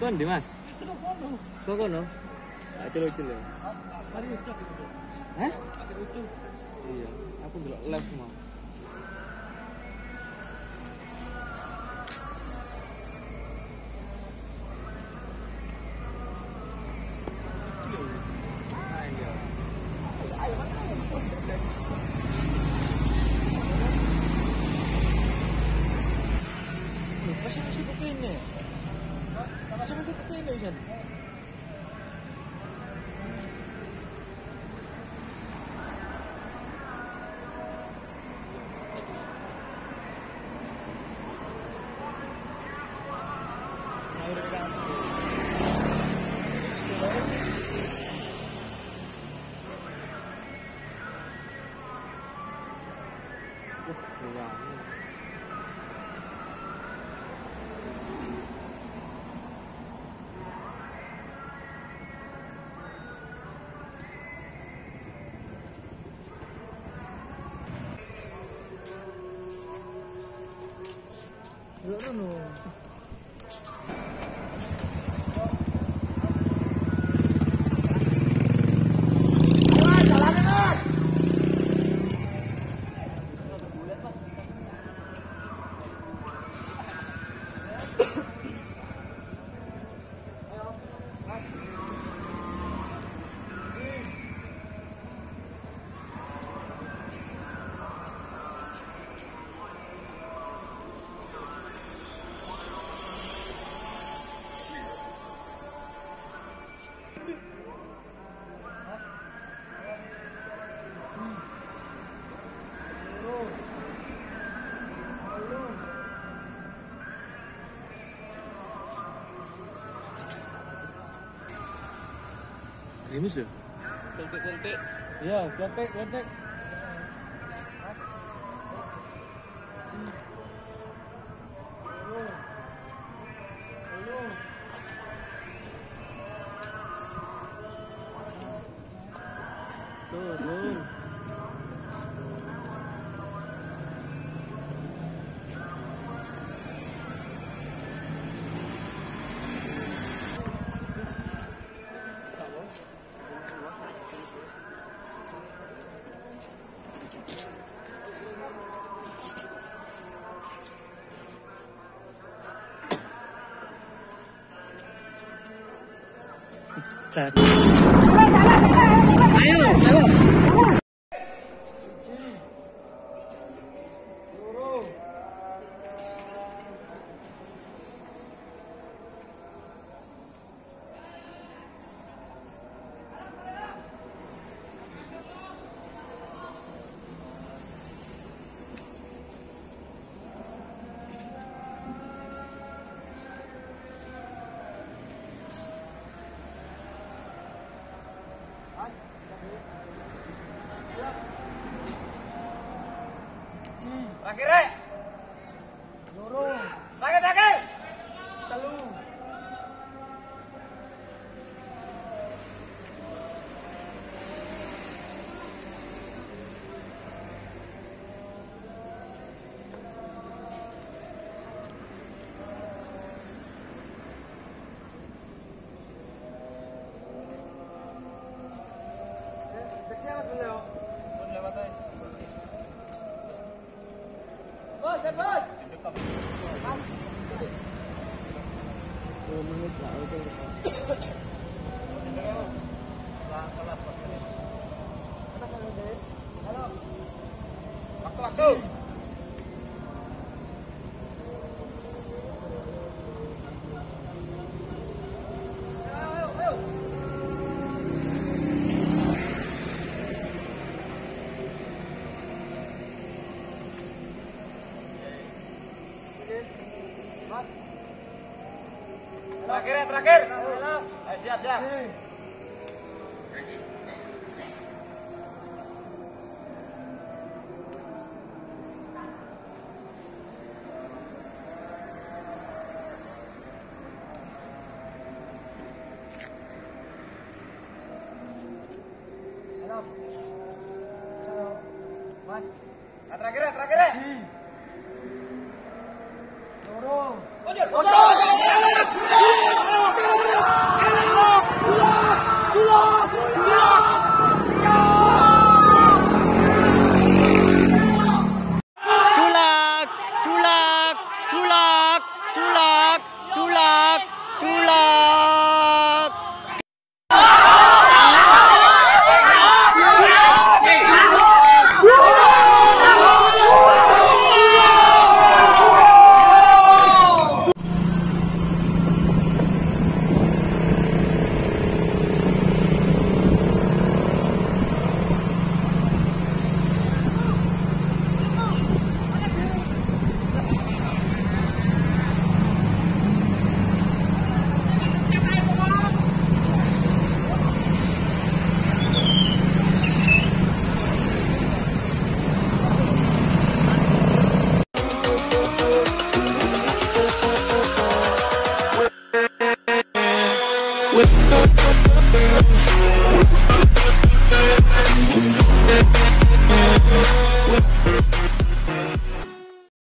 Kon di Mas. Kok kono? Tak celuk ya. Hah? Iya, aku delok live semua. Masih masih ke kene. Masih masih ke kene 모르노 Gerimis ya? Kentik-kentik. Iya, ketek, 在一起 Terakhir, Rek. Terakhir, terakhir. Bos, शाबाश Terakhir, ya, terakhir. Ayo, siap, siap. Nah, terakhir, ya, terakhir. ya. Ojol, ojol. Yeah! with